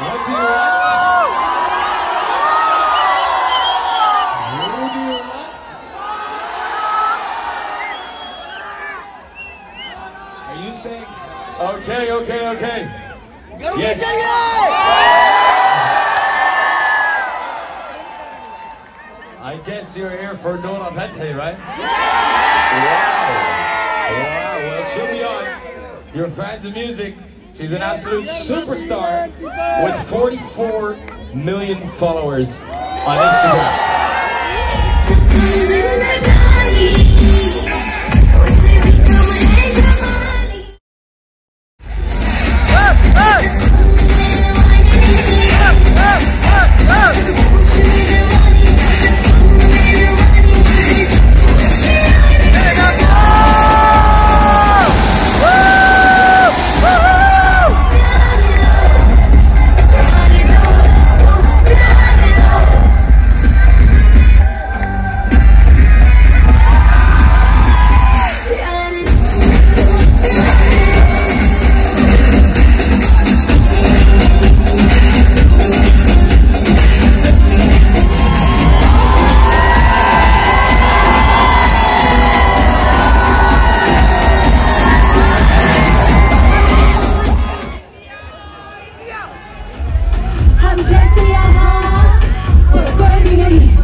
What do you want? What do you want? Are you saying? Okay, okay, okay. Yes. I guess you're here for Nora Fatehi, right? Yeah! Wow. Wow, well she'll be on. You're fans of music. She's an absolute superstar with 44 million followers on Instagram. हम जैसे यहाँ कोई भी नहीं।